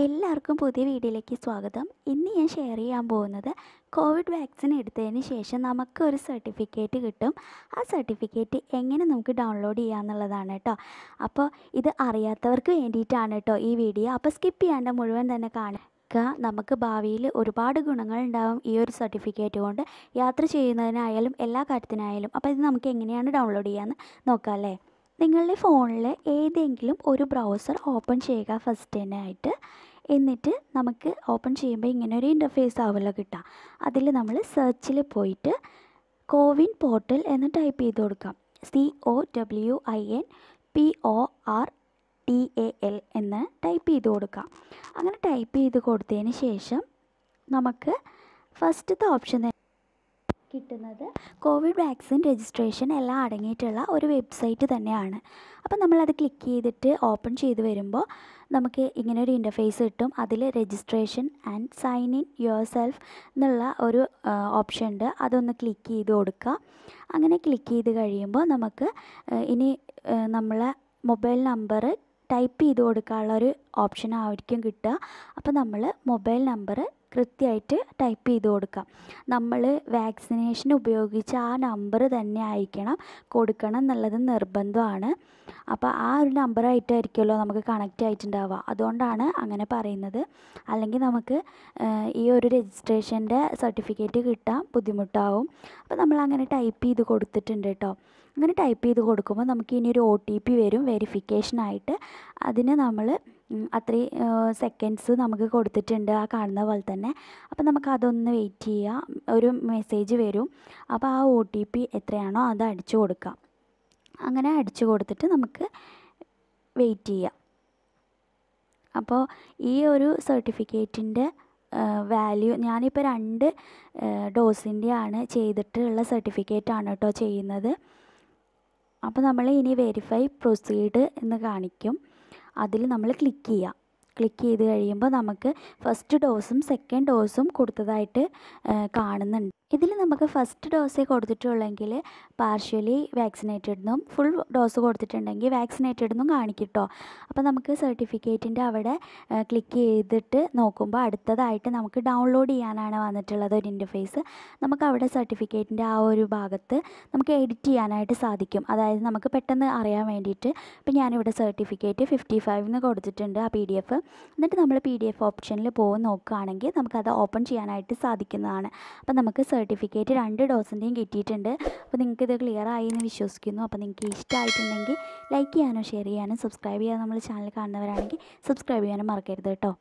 എല്ലാവർക്കും പുതിയ വീഡിയോയിലേക്ക് സ്വാഗതം. ഇന്ന് ഞാൻ ഷെയർ ചെയ്യാൻ പോകുന്നത് കോവിഡ് വാക്സിൻ എടുത്തതിന് ശേഷം നമുക്ക് ഒരു സർട്ടിഫിക്കറ്റ് കിട്ടും. ആ സർട്ടിഫിക്കറ്റ് എങ്ങനെ നമുക്ക് ഡൗൺലോഡ് ചെയ്യാമെന്നുള്ളതാണ് കേട്ടോ അപ്പോൾ ഇത് അറിയാത്തവർക്ക് വേണ്ടിയിട്ടാണ് കേട്ടോ ഈ വീഡിയോ അപ്പോൾ സ്കിപ്പ് ചെയ്യാണ്ട് മുഴുവൻ തന്നെ കാണുക. നമുക്ക് ഭാവിയിൽ ഒരുപാട് ഗുണങ്ങൾ ഉണ്ടാവും ഈ ഒരു സർട്ടിഫിക്കറ്റ് കൊണ്ട്. യാത്ര ചെയ്യുന്നതിനായാലും എല്ലാ കാര്യത്തിനായാലും. അപ്പോൾ ഇത് നമുക്ക് എങ്ങനെയാണ് ഡൗൺലോഡ് ചെയ്യാമെന്ന് നോക്കാം അല്ലേ? നിങ്ങളുടെ ഫോണിൽ ഏതെങ്കിലും ഒരു ബ്രൗസർ ഓപ്പൺ ചെയ്യുക ഫസ്റ്റ് തന്നെ ആയിട്ട്. എന്നിട്ട് നമുക്ക് ഓപ്പൺ ചെയ്യുമ്പോൾ ഇങ്ങനെ ഒരു ഇന്റർഫേസ് ആവുമല്ലോ കിട്ടുക അതിൽ നമ്മൾ സെർച്ചിൽ പോയിട്ട് കോവിൻ പോർട്ടൽ എന്ന് ടൈപ്പ് ചെയ്ത് കൊടുക്കാം. C O W I N P O R T A L എന്ന് ടൈപ്പ് ചെയ്ത് കൊടുക്കാം. അങ്ങനെ ടൈപ്പ് ചെയ്ത് കൊടുത്തതിന് ശേഷം നമുക്ക് ഫസ്റ്റത്തെ ഓപ്ഷൻ കിട്ടുന്നത്. കോവിഡ് വാക്സിൻ രജിസ്ട്രേഷൻ എല്ലാം അടങ്ങിയിട്ടുള്ള ഒരു വെബ്സൈറ്റ് തന്നെയാണ്. അപ്പോൾ നമ്മളത് ക്ലിക്ക് ചെയ്തിട്ട് ഓപ്പൺ ചെയ്ത് വരുമ്പോൾ നമുക്ക് ഇങ്ങനെ ഒരു ഇന്റർഫേസ് കിട്ടും. അതിൽ registration and sign in yourself എന്നുള്ള ഒരു ഓപ്ഷൻ ഉണ്ട്. അതൊന്ന് ക്ലിക്ക് ചെയ്ത് കൊടുക്കുക. അങ്ങനെ ക്ലിക്ക് ചെയ്ത് കഴിയുമ്പോൾ നമുക്ക് ഇനി നമ്മളെ മൊബൈൽ നമ്പർ ടൈപ്പ് ചെയ്ത് കൊടുക്കാനുള്ള ഒരു ഓപ്ഷൻ ആയിരിക്കും കിട്ടുക. അപ്പോൾ നമ്മൾ മൊബൈൽ നമ്പർ കൃത്യമായിട്ട് ടൈപ്പ് ചെയ്ത് കൊടുക്കാം. നമ്മൾ വാക്സിനേഷൻ ഉപയോഗിച്ച് ആ നമ്പർ തന്നെ ആയിരിക്കണം കൊടുക്കണം എന്നുള്ളത് നിർബന്ധമാണ്. അപ്പോൾ ആ ഒരു നമ്പറായിട്ടായിരിക്കുമല്ലോ നമുക്ക് കണക്റ്റ് ആയിട്ടുണ്ടാവുക. അതുകൊണ്ടാണ് അങ്ങനെ പറയുന്നത്. അല്ലെങ്കിൽ നമുക്ക് ഈ ഒരു രജിസ്ട്രേഷന്റെ സർട്ടിഫിക്കറ്റ് കിട്ടാൻ ബുദ്ധിമുട്ടാവും. അപ്പോൾ നമ്മൾ അങ്ങനെ ടൈപ്പ് ചെയ്ത് കൊടുത്തിട്ടുണ്ട് കേട്ടോ അങ്ങനെ ടൈപ്പ് ചെയ്ത് കൊടുക്കുമ്പോൾ നമുക്ക് ഇനി ഒരു ഒ ടി പി വരും വെരിഫിക്കേഷനായിട്ട് അതിന് നമ്മൾ അത്രയും സെക്കൻഡ്സ് നമുക്ക് കൊടുത്തിട്ടുണ്ട് ആ കാണുന്ന പോലെ തന്നെ. അപ്പോൾ നമുക്ക് അതൊന്ന് വെയിറ്റ് ചെയ്യാം. ഒരു മെസ്സേജ് വരും. അപ്പോൾ ആ ഒ ടി പി എത്രയാണോ അത് അടിച്ചു കൊടുക്കാം. അങ്ങനെ അടിച്ചു കൊടുത്തിട്ട് നമുക്ക് വെയിറ്റ് ചെയ്യാം. അപ്പോൾ ഈ ഒരു സർട്ടിഫിക്കറ്റിന്റെ വാല്യൂ ഞാനിപ്പോൾ രണ്ട് ഡോസിന്റെയാണ് ചെയ്തിട്ടുള്ള സർട്ടിഫിക്കറ്റാണ് കേട്ടോ ചെയ്യുന്നത്. അപ്പോൾ നമ്മൾ ഇനി വെരിഫൈ പ്രൊസീഡ് എന്ന് കാണിക്കും. അതിൽ നമ്മൾ ക്ലിക്ക് ചെയ്യുക. ക്ലിക്ക് ചെയ്ത് കഴിയുമ്പോൾ നമുക്ക് ഫസ്റ്റ് ഡോസും സെക്കൻഡ് ഡോസും കൊടുത്തതായിട്ട് കാണുന്നുണ്ട്. ഇതിൽ നമുക്ക് ഫസ്റ്റ് ഡോസേ കൊടുത്തിട്ടുള്ളെങ്കിൽ പാർഷ്യലി വാക്സിനേറ്റഡ് എന്നും ഫുൾ ഡോസ് കൊടുത്തിട്ടുണ്ടെങ്കിൽ വാക്സിനേറ്റഡ് എന്നും കാണിക്കും കേട്ടോ അപ്പോൾ നമുക്ക് സർട്ടിഫിക്കറ്റിന്റെ അവിടെ ക്ലിക്ക് ചെയ്തിട്ട് നോക്കുമ്പോൾ അടുത്തതായിട്ട് നമുക്ക് ഡൗൺലോഡ് ചെയ്യാനാണ് വന്നിട്ടുള്ളത് ഒരു ഇന്റർഫേസ് നമുക്ക് അവിടെ സർട്ടിഫിക്കറ്റിന്റെ ആ ഒരു ഭാഗത്ത് നമുക്ക് എഡിറ്റ് ചെയ്യാനായിട്ട് സാധിക്കും. അതായത് നമുക്ക് പെട്ടെന്ന് അറിയാൻ വേണ്ടിയിട്ട് ഇപ്പോൾ ഞാനിവിടെ സർട്ടിഫിക്കറ്റ് ഫിഫ്റ്റി ഫൈവിന്ന് കൊടുത്തിട്ടുണ്ട് ആ പി ഡി എഫ് എന്നിട്ട് നമ്മൾ പി ഡി എഫ് ഓപ്ഷനിൽ പോകും നോക്കുകയാണെങ്കിൽ നമുക്കത് ഓപ്പൺ ചെയ്യാനായിട്ട് സാധിക്കുന്നതാണ്. അപ്പോൾ നമുക്ക് സർട്ടിഫിക്കറ്റ് രണ്ട് ഡോസിന്റെയും കിട്ടിയിട്ടുണ്ട്. അപ്പോൾ നിങ്ങൾക്ക് ഇത് ക്ലിയർ ആയി എന്ന് വിശ്വസിക്കുന്നു. അപ്പോൾ നിങ്ങൾക്ക് ഇഷ്ടമായിട്ടുണ്ടെങ്കിൽ ലൈക്ക് ചെയ്യാനോ ഷെയർ ചെയ്യാനോ സബ്സ്ക്രൈബ് ചെയ്യാനോ നമ്മൾ ചാനൽ കാണുന്നവരാണെങ്കിൽ സബ്സ്ക്രൈബ് ചെയ്യാനും മറക്കരുത് കേട്ടോ.